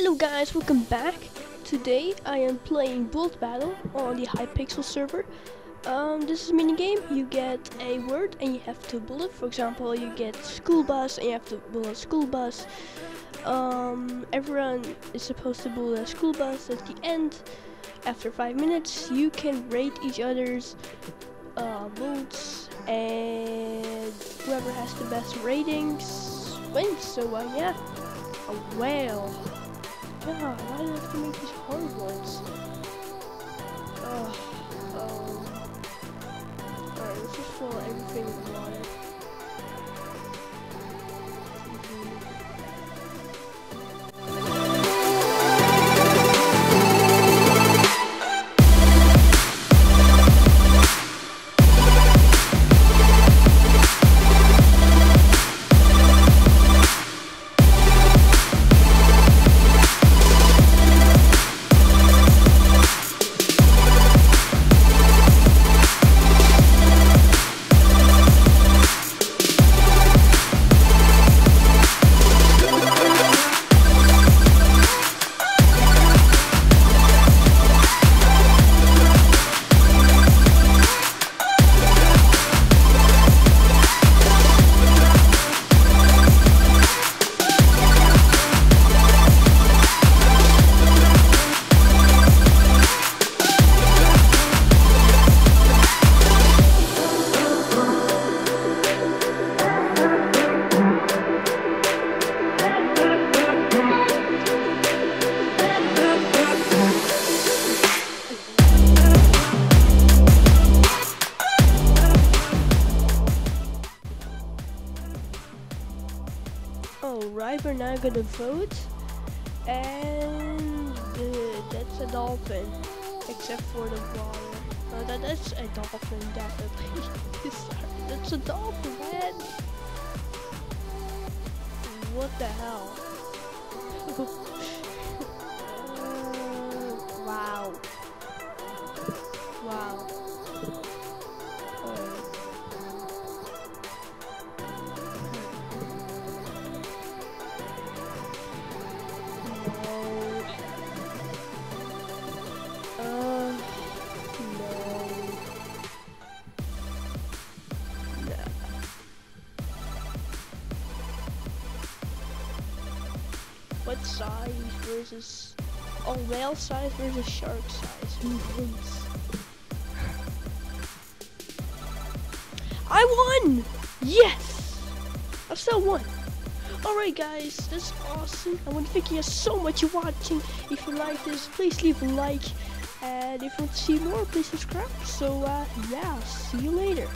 Hello guys, welcome back. Today I am playing Build Battle on the Hypixel server. Um, this is a mini game. You get a word and you have to bullet. For example, you get school bus and you have to bullet school bus. Um, everyone is supposed to bullet a school bus at the end. After five minutes, you can rate each other's uh, and whoever has the best ratings wins. So uh, yeah, a whale. Yeah, why do I have to make these hard ones? Ugh, um, alright, let's just fill everything with water. Alright, we're now gonna vote. And uh, that's a dolphin. Except for the water. Uh, that, that's a dolphin, definitely. That's a dolphin, man. What the hell? What size versus... Oh, whale size versus shark size? Who wins? I won! Yes! I still won. Alright guys, that's awesome. I want to thank you so much for watching. If you like this, please leave a like. And if you want to see more, please subscribe. So uh, yeah, see you later.